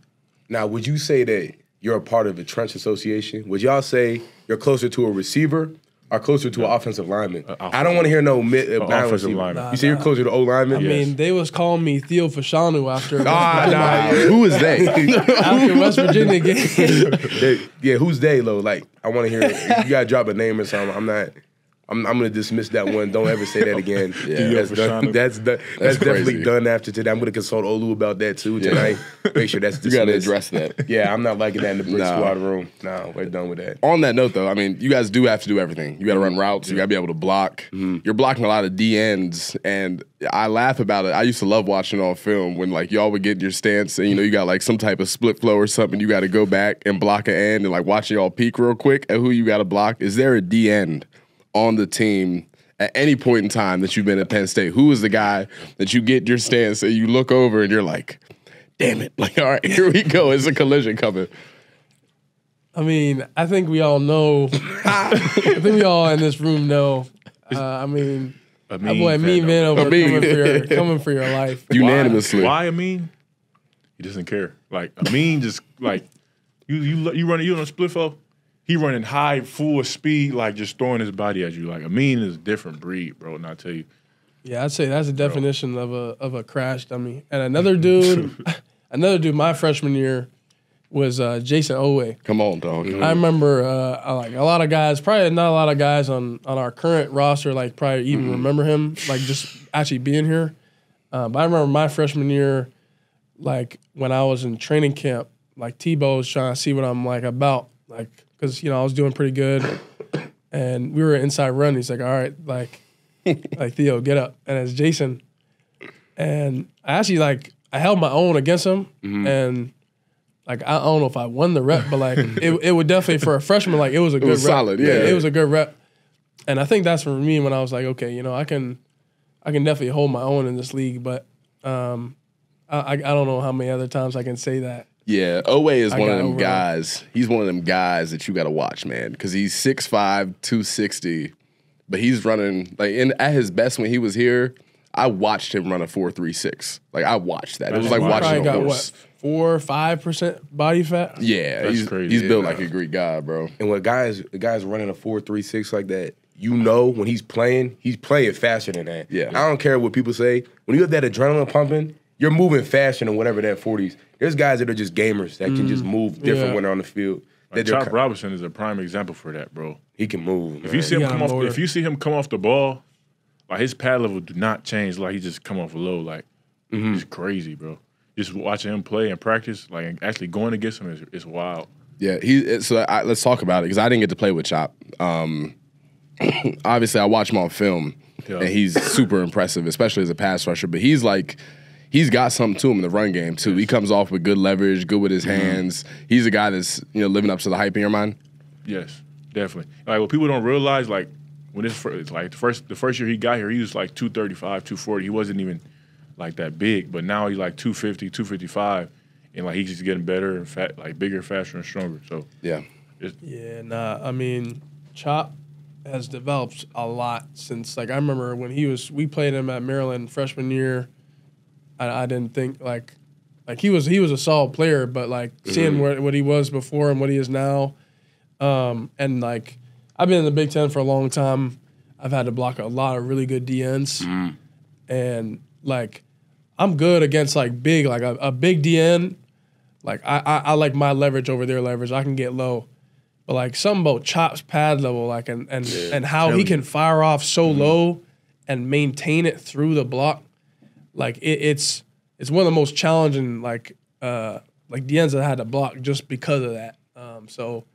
Now, would you say that you're a part of the trench association? Would y'all say you're closer to a receiver or closer to an offensive lineman? I don't want to hear no mid uh, offensive receiver. lineman. You say you're closer to O lineman? I mean, they was calling me Theo Fashanu after Ah, nah, Who is they? after West Virginia game. They- yeah, who's they, though? Like, I want to hear You got to drop a name or something. I'm not. I'm, I'm gonna dismiss that one. Don't ever say that again. Yeah. that's done. That's done. That's, definitely crazy. done after today. I'm gonna consult Olu about that too tonight. Make sure that's you got to address that. Yeah, I'm not liking that in the brick Nah. squad room. No, we're done with that. On that note, though, I mean, you guys do have to do everything. You got to run mm-hmm. routes. You got to be able to block. Mm-hmm. You're blocking a lot of D ends, and I laugh about it. I used to love watching on film when like y'all would get your stance, and you know you got like some type of split flow or something. You got to go back and block an end, and like watching y'all peek real quick at who you got to block. Is there a D end on the team? At any point in time that you've been at Penn State, who is the guy that you get your stance and you look over and you're like, damn it, like, all right, here we go. It's a collision coming. I mean, I think we all know. I think we all in this room know. Uh, I mean, A boy Mean fan, though. Vanover coming for your coming for your life. Unanimously. Why, why Amin? He doesn't care. Like Amin just like you you you running you on a split flow. He running high full speed like just throwing his body at you. Like Amin is a different breed, bro. And I tell you, Yeah, I'd say that's the definition of a of a crash dummy. And another dude, another dude, my freshman year was uh, Jason Oweh. Come on, dog. I remember uh, I- like a lot of guys, probably not a lot of guys on on our current roster, like probably even remember him, like just actually being here. Uh, but I remember my freshman year, like when I was in training camp, like Tebow was trying to see what I'm like about, like because you know I was doing pretty good, and we were inside run. He's like, all right, like, like Theo, get up, and it's Jason, and I actually like I held my own against him, and like I don't know if I won the rep, but like it, it would definitely for a freshman like it was a good was rep. solid, yeah. it was a good rep, and I think that's for me when I was like, okay, you know, I can, I can definitely hold my own in this league, but um, I, I don't know how many other times I can say that. Yeah, Oweh is I one of them overall. guys. He's one of them guys that you got to watch, man, because he's 6'5", 260, but he's running like in at his best when he was here. I watched him run a four three six. Like I watched that. It was like wild. watching Probably a got horse. what four, five percent body fat. Yeah, That's he's, crazy. he's built Yeah. like a Greek god, bro. And when guys the guys running a four three six like that, you know when he's playing, he's playing faster than that. Yeah. I don't care what people say. When you have that adrenaline pumping, you're moving faster than whatever that forties. There's guys that are just gamers that can just move different Yeah. when they're on the field. Like That they're Chop co- Robinson is a prime example for that, bro. he can move. If you see him got come a off, motor. if you see him come off the ball, like his pad level do not change. Like he just come off low. Like Mm-hmm. it's crazy, bro. Just watching him play and practice, like actually going against him is, is wild. Yeah, he. So I, let's talk about it because I didn't get to play with Chop. Um, obviously, I watch him on film, Yeah. and he's super impressive, especially as a pass rusher. But he's like, he's got something to him in the run game too. He comes off with good leverage, good with his Mm-hmm. hands. He's a guy that's you know living up to the hype in your mind. Yes, definitely. Like what people don't realize, like when this first, like the first the first year he got here, he was like 235, 240. He wasn't even like that big, but now he's like 250, 255, and like he's just getting better and fat, like bigger, faster, and stronger. So Yeah, Yeah, nah. I mean, Chop has developed a lot since like I remember when he was we played him at Maryland freshman year. I, I didn't think like like he was he was a solid player, but like mm-hmm. seeing what what he was before and what he is now, um, and like I've been in the Big Ten for a long time. I've had to block a lot of really good DNs, mm-hmm. and like I'm good against like big like a, a big DN. Like I, I I like my leverage over their leverage. I can get low. But like something about Chop's pad level, like and and, and how he can fire off so mm-hmm. low and maintain it through the block, like it, it's it's one of the most challenging like uh like DNs that I had to block just because of that. Um, so,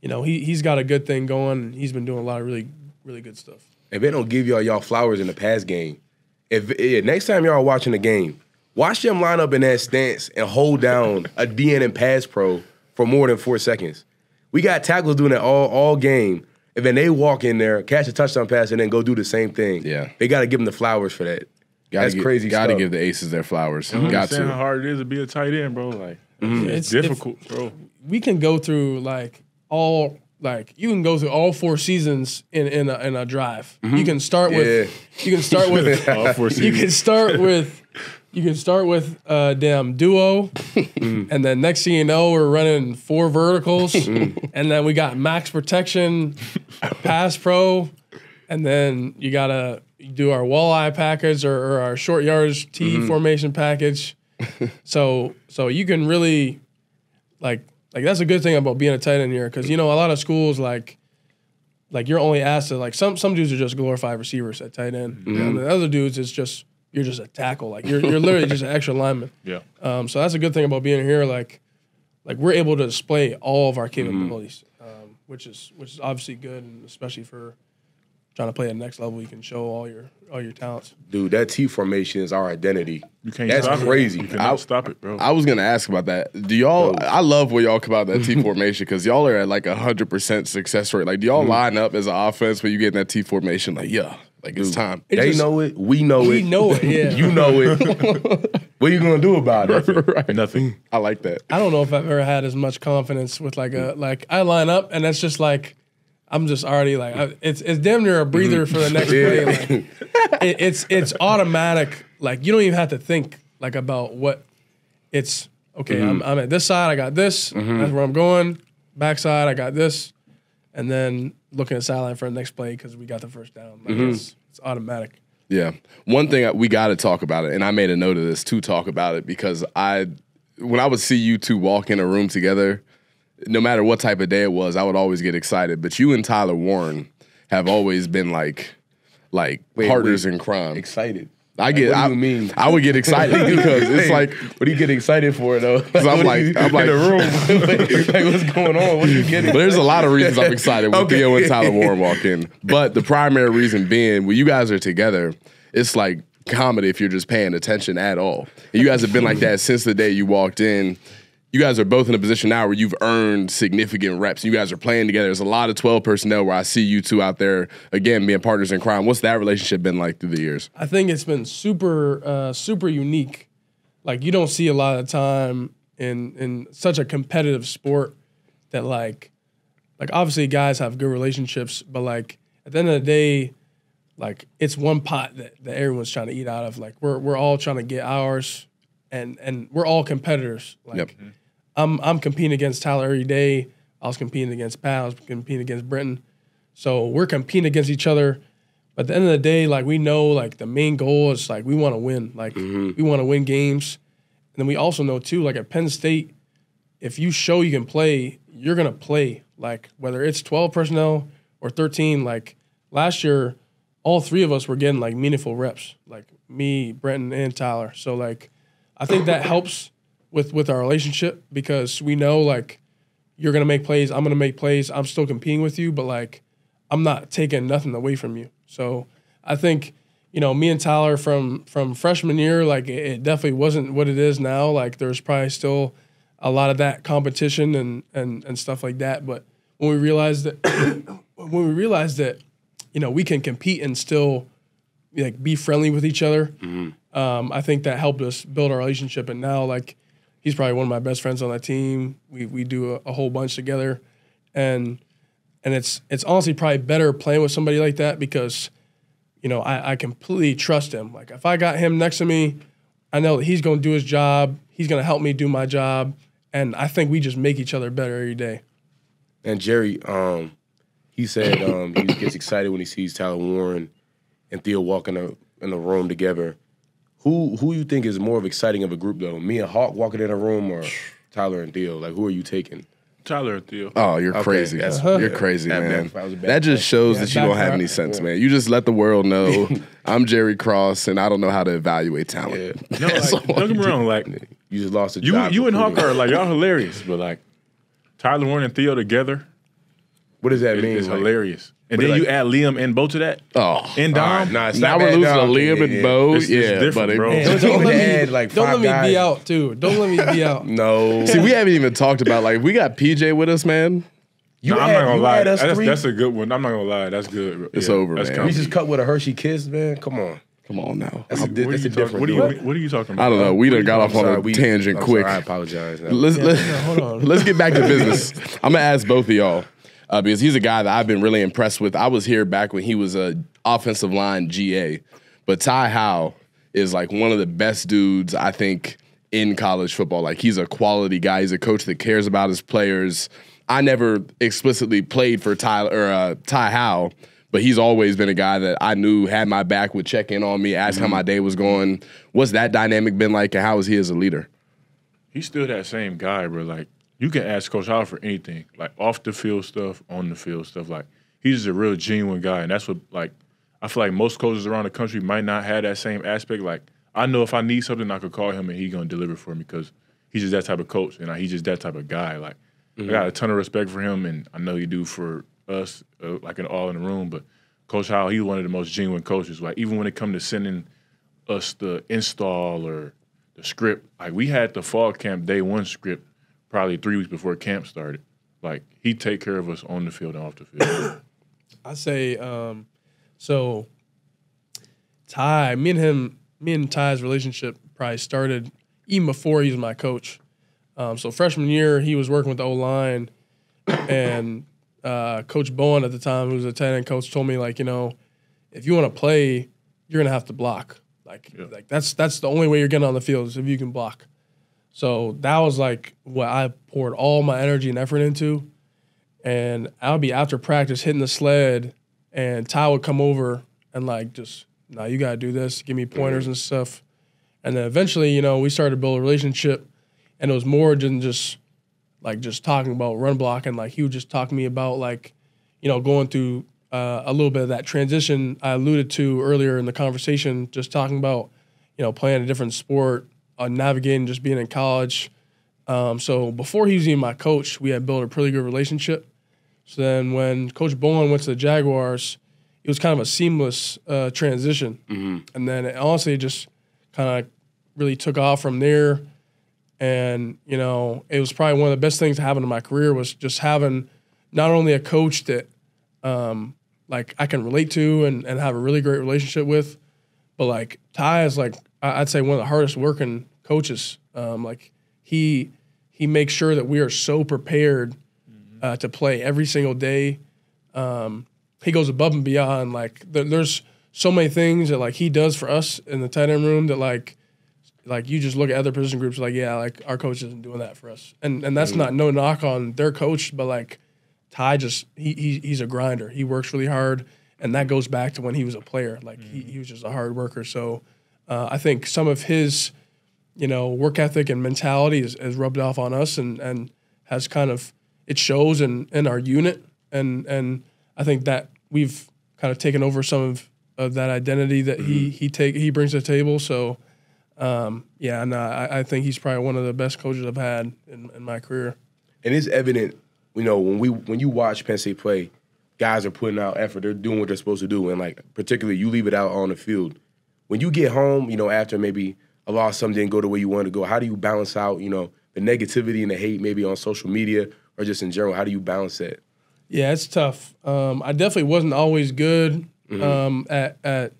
you know, he he's got a good thing going. He's been doing a lot of really really good stuff. if they don't give y'all y'all flowers in the pass game, if yeah, next time y'all watching the game, watch them line up in that stance and hold down a DN and pass pro for more than four seconds. We got tackles doing that all all game. And then they walk in there, catch a touchdown pass, and then go do the same thing. Yeah. they got to give them the flowers for that. Gotta That's give, crazy Got to give the aces their flowers. You Got understand how hard it is to be a tight end, bro. Like mm-hmm. It's- it's, if- difficult, bro. we can go through like all like you can go through all four seasons in in a, in a drive. Mm-hmm. You can start with you can start with All four you can start with you can start with uh damn duo mm. and then next thing you know we're running four verticals mm. and then we got max protection pass pro and then you gotta do our walleye package or, or our short yards T formation package. So so you can really like like that's a good thing about being a tight end here because you know a lot of schools like like you're only asked to like some some dudes are just glorified receivers at tight end. And the other dudes it's just you're just a tackle like you're you're literally just an extra lineman. Yeah. um, so that's a good thing about being here like like we're able to display all of our capabilities um, which is which is obviously good and especially for trying to play at the next level you can show all your all your talents Dude, that T formation is our identity. You can't That's stop crazy. It. You cannot I- stop it, bro. I was gonna ask about that. Do y'all? I love where y'all come out that T formation because y'all are at like a hundred percent success rate. Like, do y'all mm-hmm. line up as an offense when you get in that T formation? Like, yeah, like it's time. It they just- know it. We know we it. know it yeah You know it. what are you gonna do about it? Nothing. I like that. I don't know if I've ever had as much confidence with like a like I line up and that's just like I'm just already like I, it's it's damn near a breather for the next play. Like, it, it's it's automatic. Like you don't even have to think like about what it's. Okay, I'm, mm-hmm. I'm at this side. I got this. Mm-hmm. That's where I'm going. Backside, I got this, and then looking at sideline for the next play because we got the first down. Like mm-hmm. it's, it's automatic. Yeah. One thing we got to talk about it, and I made a note of this to talk about it because I, when I would see you two walk in a room together, no matter what type of day it was, I would always get excited. But you and Tyler Warren have always been like, like Wait, partners wait. in crime. Excited. I get. I, mean? I would get excited because it's like what do you get excited for though? I'm like- I'm like- in the room. like, what's going on? What are you getting? But there's a lot of reasons I'm excited with Okay. Theo and Tyler Warren walk in. But the primary reason being, when you guys are together, it's like comedy if you're just paying attention at all. And you guys have been like that since the day you walked in. You guys are both in a position now where you've earned significant reps. You guys are playing together. There's a lot of 12 personnel where I see you two out there again being partners in crime. What's that relationship been like through the years? I think it's been super, uh, super unique. Like you don't see a lot of time in in such a competitive sport that like, like obviously guys have good relationships, but like at the end of the day, like it's one pot that, that everyone's trying to eat out of. Like we're we're all trying to get ours, and and we're all competitors. Like Yep. I'm I'm competing against Tyler every day. I was competing against Pat. I was competing against Brenton. So we're competing against each other. But at the end of the day, like we know, like the main goal is like we want to win. Like mm-hmm. we want to win games, and then we also know too, like at Penn State, if you show you can play, you're gonna play. Like whether it's 12 personnel or 13. Like last year, all three of us were getting like meaningful reps. Like me, Brenton, and Tyler. So like, I think that helps with with our relationship because we know like you're gonna make plays, I'm gonna make plays. I'm still competing with you, but like I'm not taking nothing away from you. So I think you know me and Tyler from from freshman year, like it, it definitely wasn't what it is now. Like there's probably still a lot of that competition and and and stuff like that. But when we realized that when we realized that you know we can compete and still like be friendly with each other, um, I think that helped us build our relationship. And now like he's probably one of my best friends on that team. We we do a, a whole bunch together, and and it's it's honestly probably better playing with somebody like that because you know I, I completely trust him. Like if I got him next to me, I know that he's to do his job. He's to help me do my job, and I think we just make each other better every day. And Jerry, um, he said um, he gets excited when he sees Tyler Warren and Theo walking in a room together. Who who you think is more of exciting of a group though? Me and Hawk walking in a room or Tyler and Theo? Like who are you taking? Tyler and Theo. Oh, you're Okay, crazy. that's- You're crazy, That- man. that bad That just shows Yeah, that you don't have any sense, man. You just let the world know I'm Jerry Cross and I don't know how to evaluate talent. Yeah. No, like, don't get me wrong. Like You just lost a you, job. you and Hawk recruiting. are like y'all hilarious, but like Tyler Warren and Theo together What does that is, mean? It's Like, hilarious. And But then like- you add Liam and Bo to that. Oh, And Dom. right, nah, now we're losing Dom. to Liam Yeah, and. Bo. This is yeah, different, buddy. bro. Man, Don't don't let me, add, like, don't five let me be out too. Don't let me be out. No. See, we haven't even talked about like we got PJ with us, man. you No, I'm had- not gonna lie. us That's, three? that's a good one. I'm not gonna lie. That's good. It's Yeah, over, that's man. We just cut with a Hershey kiss, man. Come on. Come on now. That's a, What di- that's a talking- different what are you, what are you talking about? I don't know. We done got off on a we- tangent I'm quick. sorry, I apologize. now. Let's, let, no, let's get back to business. I'm gonna ask both of y'all uh, because he's a guy that I've been really impressed with. I was here back when he was a offensive line GA, but Ty Howle is like one of the best dudes I think in college football. Like he's a quality guy. He's a coach that cares about his players. I never explicitly played for Ty or uh, Ty Howle. But he's always been a guy that I knew had my back, would check in on me, ask how my day was going. What's that dynamic been like, and how is he as a leader? He's still that same guy, bro. Like you can ask Coach Howle for anything, like off the field stuff, on the field stuff. Like he's just a real genuine guy, and that's what like I feel like most coaches around the country might not have that same aspect. Like I know if I need something, I could call him and he's gonna deliver for me because he's just that type of coach, and like, he's just that type of guy. Like I got a ton of respect for him, and I know you do for us, uh, like an all in the room. But Coach Howle, he's one of the most genuine coaches. Like even when it comes to sending us the install or the script. Like we had the fall camp day one script probably three weeks before camp started. Like he'd take care of us on the field and off the field. I say, um, so Ty, me and him, me and Ty's relationship probably started even before he was my coach. Um, so freshman year, he was working with the O line, and uh, Coach Bowen at the time, who was a tight end coach, told me like, you know, if you want to play, you're gonna have to block. Like, like that's that's the only way you're getting on the field is if you can block. So that was like what I poured all my energy and effort into and I'll be after practice hitting the sled, and Ty would come over and like just, nah, you gotta do this, give me pointers and stuff, and then eventually, you know, we started to build a relationship, and it was more than just like just talking about run blocking. Like he would just talk to me about like, you know, going through uh, a little bit of that transition I alluded to earlier in the conversation, just talking about, you know, playing a different sport, uh, navigating, just being in college. Um, so before he was even my coach, we had built a pretty good relationship. So then when Coach Bowen went to the Jaguars, it was kind of a seamless uh, transition. And then it honestly just kind of really took off from there. And, you know, it was probably one of the best things that happened in my career was just having not only a coach that um, like I can relate to and, and have a really great relationship with, but like Ty is like I'd say one of the hardest working coaches. Um, like he he makes sure that we are so prepared uh, to play every single day. Um, he goes above and beyond. Like there, there's so many things that like he does for us in the tight end room that like like you just look at other position groups like yeah like our coach isn't doing that for us and and that's not no knock on their coach but like Ty just he, he he's a grinder he works really hard and that goes back to when he was a player like he, he was just a hard worker so uh, I think some of his you know work ethic and mentality is, is rubbed off on us and and has kind of it shows in in our unit. And and I think that we've kind of taken over some of, of that identity that he he take he brings to the table. So um, yeah no I, I think he's probably one of the best coaches I've had in, in my career. And it's evident, you know, when we when you watch Penn State play, guys are putting out effort. They're doing what they're supposed to do, and like particularly, you leave it out on the field. When you get home, you know, after maybe a loss, something didn't go the way you wanted to go. How do you balance out, you know, the negativity and the hate, maybe on social media or just in general? How do you balance that? Yeah, it's tough. Um, I definitely wasn't always good um, at at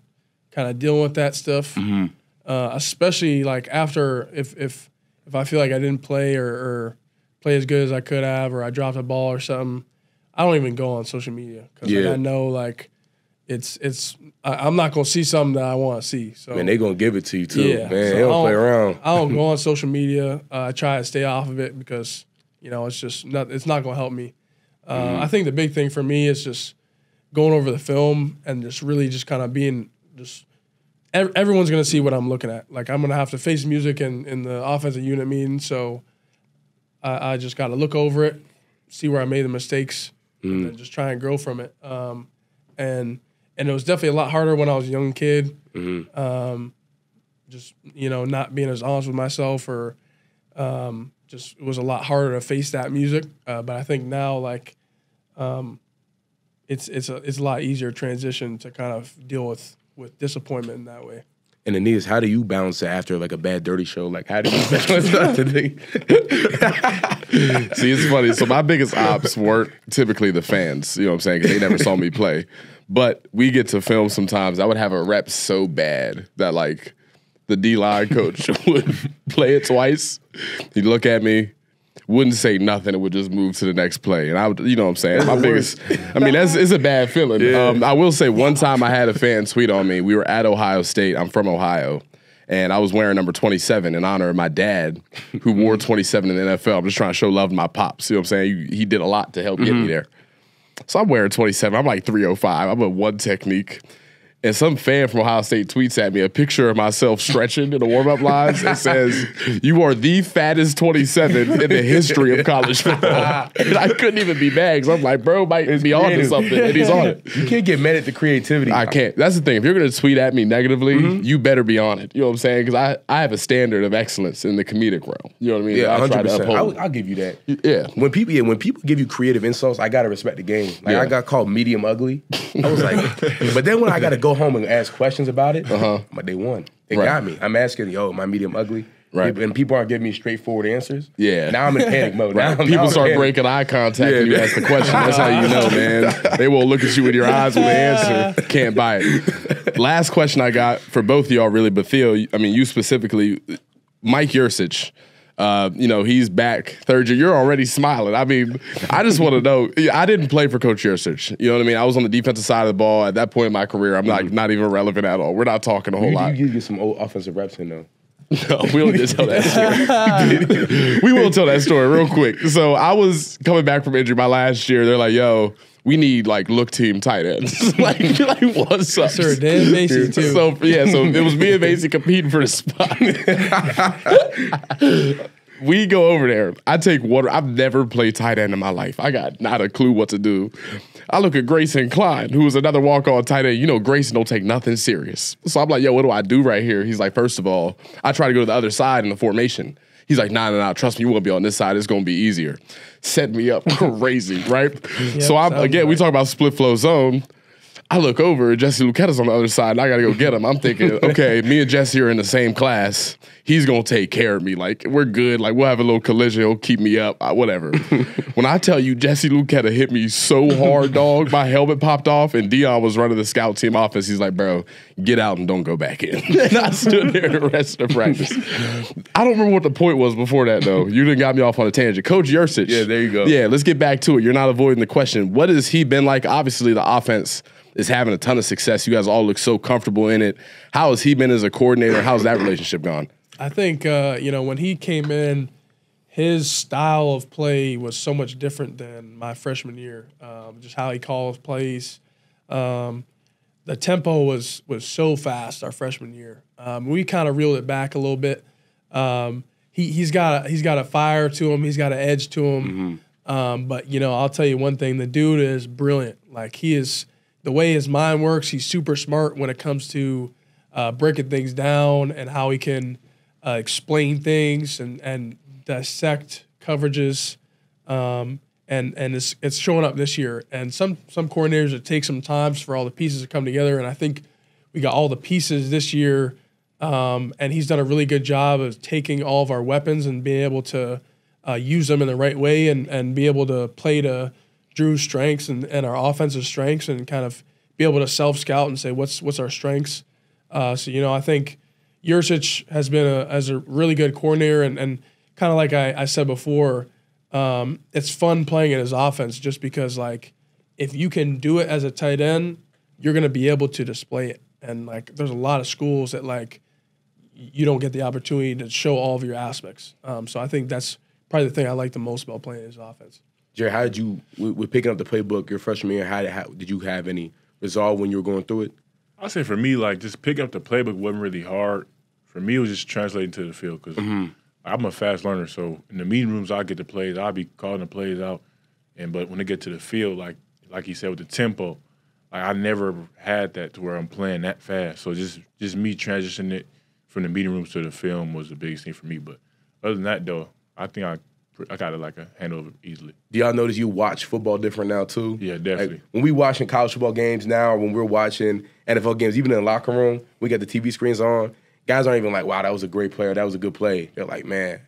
kind of dealing with that stuff, uh, especially like after if if if I feel like I didn't play or, or play as good as I could have, or I dropped a ball or something. I don't even go on social media because Yeah. I know like it's it's I, I'm not gonna see something that I want to see. So Man, they gonna give it to you too. Yeah, Man, so they don't don't- play around. I don't go on social media. Uh, I try to stay off of it because you know it's just not. It's not going to help me. Uh, Mm-hmm. I think the big thing for me is just going over the film and just really just kind of being just. ev- Everyone's going to see what I'm looking at. Like I'm going to have to face music in, in the offensive unit meeting, so I, I just got to look over it, see where I made the mistakes, and then just try and grow from it. Um, and and it was definitely a lot harder when I was a young kid just you know not being as honest with myself or um, just it was a lot harder to face that music. Uh, but I think now like um, it's it's a it's a lot easier transition to kind of deal with with disappointment in that way. And Aeneas, how do you bounce it after like a bad dirty show? Like how do you balance out the? See, it's funny. So my biggest ops weren't typically the fans. You know what I'm saying? 'Cause they never saw me play. But we get to film sometimes. I would have a rep so bad that like the D line coach would play it twice. He'd look at me, wouldn't say nothing, and would just move to the next play. And I would, you know what I'm saying? My biggest, I mean, that's it's a bad feeling. Um, I will say one time I had a fan tweet on me. We were at Ohio State. I'm from Ohio. And I was wearing number 27 in honor of my dad, who wore 27 in the NFL. I'm just trying to show love to my pops. You know what I'm saying? He, he did a lot to help get me there. So I'm wearing 27. I'm like 305. I'm a one technique. And some fan from Ohio State tweets at me a picture of myself stretching in the warm up lines and says, You are the fattest 27 in the history of college football. and I couldn't even be mad because I'm like, Bro, might be on to something. And he's on it. You can't get mad at the creativity. I can't. That's the thing. If you're going to tweet at me negatively, mm-hmm. you better be on it. You know what I'm saying? Because I, I have a standard of excellence in the comedic realm. You know what I mean? Yeah, I try hundred to percent. uphold. I'll, I'll give you that. yeah. When people, yeah, when people give you creative insults, I gotta respect the game. Like Yeah. I got called medium ugly. I was like, but then when I gotta go home and ask questions about it, uh-huh. but they won. They Right. got me. I'm asking, yo, my medium ugly? Right. And people aren't giving me straightforward answers. Yeah. Now I'm in panic mode. Now, now People I'm start breaking eye contact Yeah, when you ask the question. That's how you know, man. They will look at you with your eyes with the answer. Can't buy it. Last question I got for both of y'all, really, but Theo, I mean, you specifically, Mike Yurcich. Uh, you know, he's back third year. You're already smiling. I mean, I just want to know. I didn't play for Coach Yurcich. You know what I mean? I was on the defensive side of the ball at that point in my career. I'm like not even relevant at all. We're not talking a whole You, lot. you, you get some old offensive reps in though. No, we don't need to tell that story. we will tell that story real quick. So I was coming back from injury my last year. They're like, "Yo, we need like look team tight ends." like, like what's up, Sir, Dan Macy too. So yeah, so it was me and Macy competing for the spot. we go over there. I take water. I've never played tight end in my life. I got not a clue what to do. I look at Grayson Klein, who was another walk-on tight end. You know, Grayson don't take nothing serious. So I'm like, yo, what do I do right here? He's like, first of all, I try to go to the other side in the formation. He's like, nah, nah, nah, trust me, you won't be on this side. It's gonna be easier. Set me up crazy, right? so I'm again, we talk about split flow zone. I look over, Jesse Luketa's on the other side, and I gotta go get him. I'm thinking, okay, me and Jesse are in the same class. He's gonna take care of me. Like, we're good. Like, we'll have a little collision. He'll keep me up, uh, whatever. when I tell you, Jesse Luketa hit me so hard, dog, my helmet popped off, and Dion was running the scout team office. He's like, bro, get out and don't go back in. and I stood there the rest of the practice. I don't remember what the point was before that, though. You didn't got me off on a tangent. Coach Yurcich. Yeah, there you go. Yeah, let's get back to it. You're not avoiding the question. What has he been like? Obviously, the offense is having a ton of success. You guys all look so comfortable in it. How has he been as a coordinator? How's that relationship gone? I think uh, you know when he came in, his style of play was so much different than my freshman year. Um, just how he calls plays, um, the tempo was was so fast our freshman year. Um, we kind of reeled it back a little bit. Um, he he's got a, he's got a fire to him. He's got an edge to him. Um, but you know, I'll tell you one thing: the dude is brilliant. Like he is the way his mind works. He's super smart when it comes to uh, breaking things down and how he can uh, explain things and and dissect coverages. Um, and and it's it's showing up this year. And some some coordinators it takes some times for all the pieces to come together. And I think we got all the pieces this year. Um, and he's done a really good job of taking all of our weapons and being able to uh, use them in the right way and, and be able to play to Drew's strengths and, and our offensive strengths and kind of be able to self scout and say what's what's our strengths. Uh, so you know, I think Yurcich has been a as a really good coordinator and, and kind of like I, I said before, um, it's fun playing in his offense just because like if you can do it as a tight end, you're gonna be able to display it. And like there's a lot of schools that like you don't get the opportunity to show all of your aspects. Um, so I think that's probably the thing I like the most about playing his offense. Jerry, how did you with, with picking up the playbook your freshman year? How did, how did you have any resolve when you were going through it? I say for me, like just picking up the playbook wasn't really hard. For me, it was just translating to the field because mm-hmm. I'm a fast learner. So in the meeting rooms, I get the plays. I'll be calling the plays out, and but when they get to the field, like like he said with the tempo, like I never had that to where I'm playing that fast. So just just me transitioning it from the meeting rooms to the film was the biggest thing for me. But other than that, though, I think I I got it like a handle it easily. Do y'all notice you watch football different now too? Yeah, Like, definitely. when we watching college football games now, or when we're watching NFL games, even in the locker room, we got the TV screens on. Guys aren't even like, "Wow, that was a great player. That was a good play." They're like, "Man,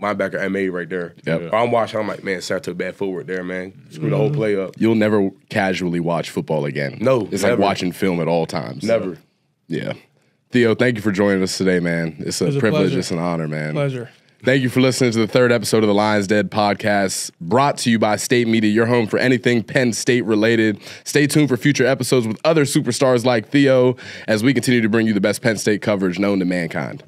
linebacker MA right there." Yep. Or I'm watching. I'm like, "Man, Sarah took bad footwork there, man. Screw the whole mm. play up." You'll never casually watch football again. No, it's like watching film at all times. Never. Yeah. Theo, thank you for joining us today, man. It's a, was a privilege. pleasure. It's an honor, man. Pleasure. Thank you for listening to the third episode of the Lions Den podcast, brought to you by State Media, your home for anything Penn State related. Stay tuned for future episodes with other superstars like Theo as we continue to bring you the best Penn State coverage known to mankind.